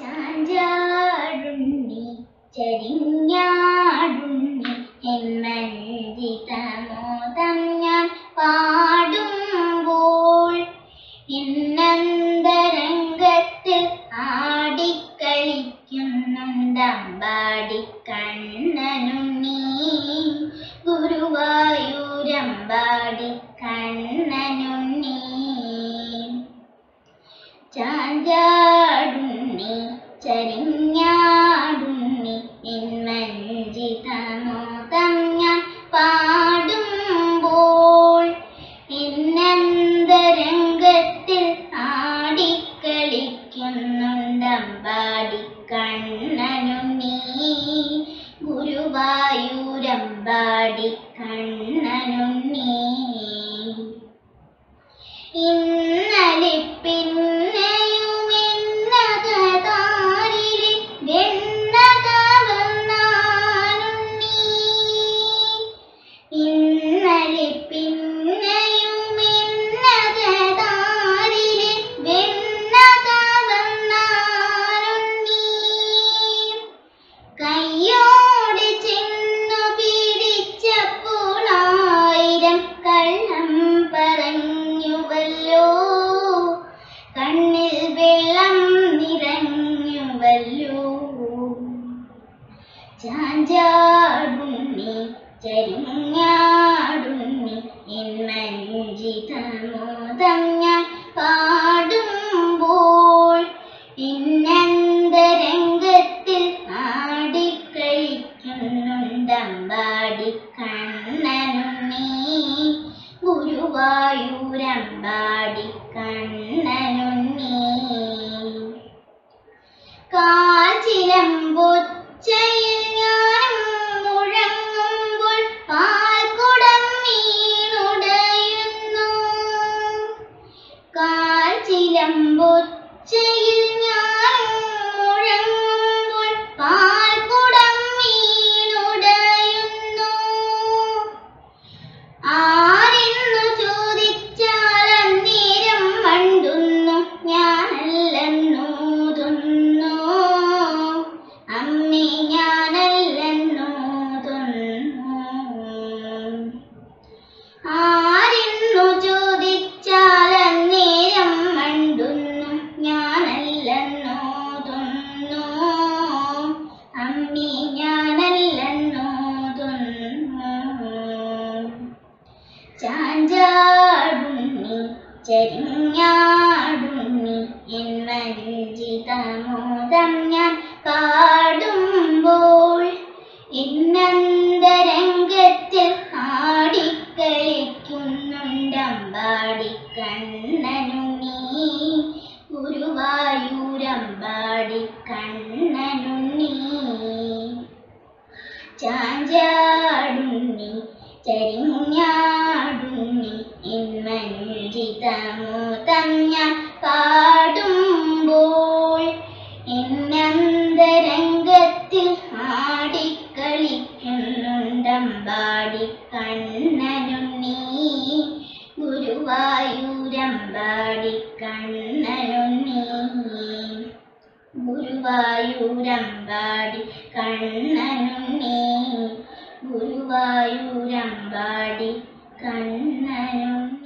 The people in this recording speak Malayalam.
ചാഞ്ചാടുണ്ണി ചരിഞ്ഞാടുണ്ണി ചാഞ്ചാടുണ്ണി ചരിഞ്ഞാടുണ്ണി എന്മഞ്ജിതമോദം ഞാൻ പാടുമ്പോൾ ഇന്നന്തരംഗത്തിൽ ആടിക്കളിക്കുന്നുണ്ടമ്പാടി കണ്ണനുണ്ണി ഗുരുവായൂരമ്പാടി കണ്ണനുണ്ണി ഗുരുവായൂരമ്പാടി കണ്ണനുണ്ണി കാച്ചിലമ്പൊച്ചയിൽ ഞാനും മുഴങ്ങുമ്പോൾ മുഴങ്ങുമ്പോൾ ആരെന്നു ആരെന്നു ചോദിച്ചാൽ അന്നേരം മണ്ടുന്നു ഞാനല്ലെന്നൂതുന്നു. അമ്മി ഞാനല്ലെന്നൂതുന്നു. ചാഞ്ചാടുണ്ണി ചരിഞ്ഞാടുണ്ണി എന്മഞ്ജിതമോദം ഞാൻ പാടുമ്പോൾ ഇന്നന്തരംഗത്തിൽ ആടിക്കളിക്കുന്നുണ്ടമ്പാടി നീ. ഗുരുവായൂരമ്പാടി നീ. ചാഞ്ചാടുണ്ണി ചരിഞ്ഞാടുണ്ണി ഇന്നഞ്ചിതമോ തന്നെ പാടുമ്പോൾ ഗുരുവായൂരമ്പാടി കണ്ണനുണ്ണി. ഗുരുവായൂരമ്പാടി കണ്ണനുണ്ണി.